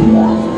Música